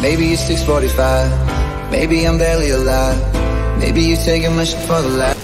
Maybe it's 6.45 Maybe I'm barely alive. Maybe you're taking my shit for the last